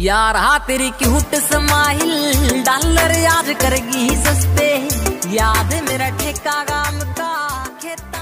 यार हा तेरी की हुट समाइल डॉलर याद करगी सस्ते। याद मेरा ठेका गाम का, खेता